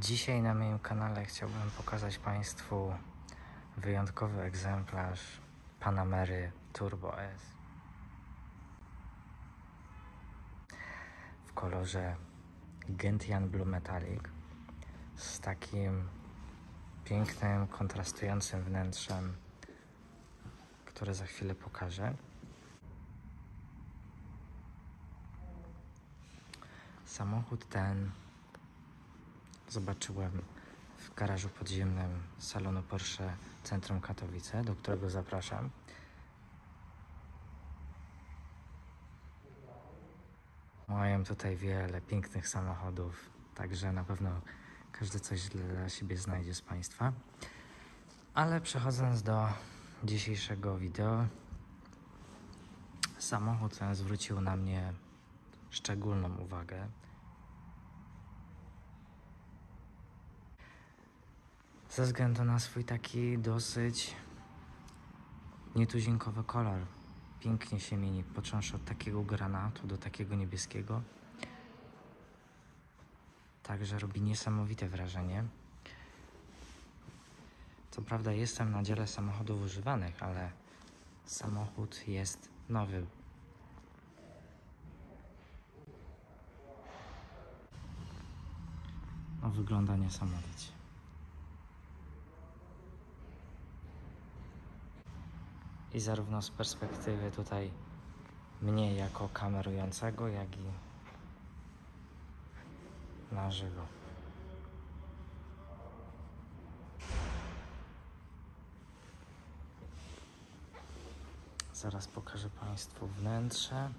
Dzisiaj na moim kanale chciałbym pokazać Państwu wyjątkowy egzemplarz Panamery Turbo S w kolorze Gentian Blue Metallic z takim pięknym, kontrastującym wnętrzem, które za chwilę pokażę. Samochód ten zobaczyłem w garażu podziemnym salonu Porsche Centrum Katowice, do którego zapraszam. Mają tutaj wiele pięknych samochodów, także na pewno każdy coś dla siebie znajdzie z Państwa. Ale przechodząc do dzisiejszego wideo, samochód ten zwrócił na mnie szczególną uwagę. Ze względu na swój taki dosyć nietuzinkowy kolor. Pięknie się mieni, począwszy od takiego granatu do takiego niebieskiego. Także robi niesamowite wrażenie. Co prawda jestem na dziale samochodów używanych, ale samochód jest nowy. No, wygląda niesamowicie. I zarówno z perspektywy tutaj mnie jako kamerującego, jak i na żywo. Zaraz pokażę Państwu wnętrze.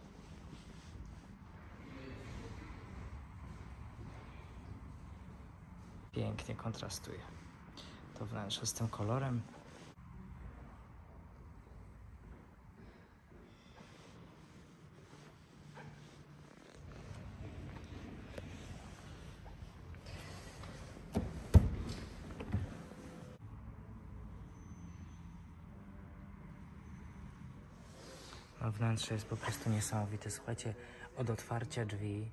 Pięknie kontrastuje to wnętrze z tym kolorem. No, wnętrze jest po prostu niesamowite. Słuchajcie, od otwarcia drzwi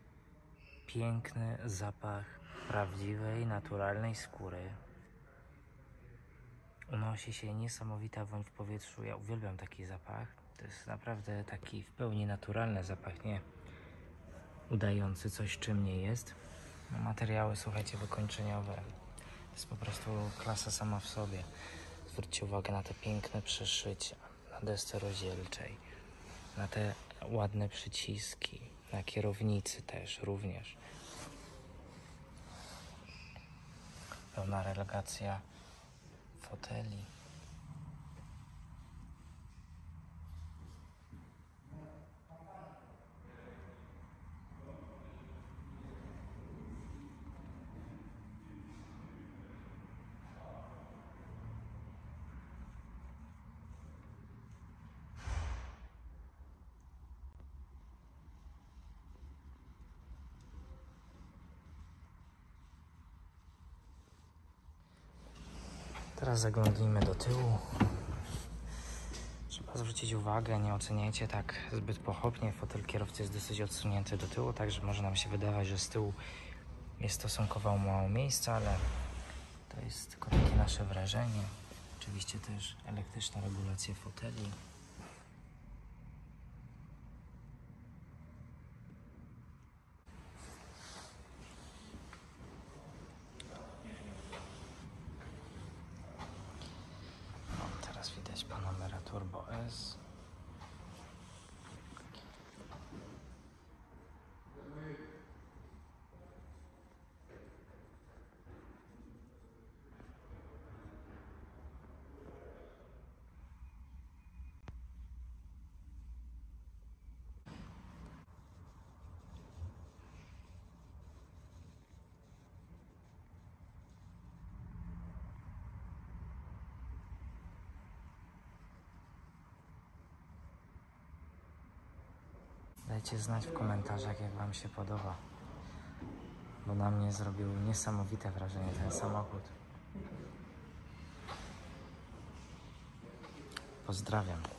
piękny zapach prawdziwej, naturalnej skóry. Unosi się niesamowita woń w powietrzu. Ja uwielbiam taki zapach. To jest naprawdę taki w pełni naturalny zapach, nie udający coś, czym nie jest. No, materiały, słuchajcie, wykończeniowe. To jest po prostu klasa sama w sobie. Zwróćcie uwagę na te piękne przeszycia na desce rozdzielczej na te ładne przyciski, na kierownicy też również. Pełna relegacja foteli. Teraz zaglądnijmy do tyłu. Trzeba zwrócić uwagę, nie oceniajcie tak zbyt pochopnie. Fotel kierowcy jest dosyć odsunięty do tyłu, także może nam się wydawać, że z tyłu jest stosunkowo mało miejsca, ale to jest tylko takie nasze wrażenie. Oczywiście też elektryczna regulacja foteli. Turbo Dajcie znać w komentarzach, jak Wam się podoba. Bo na mnie zrobił niesamowite wrażenie ten samochód. Pozdrawiam.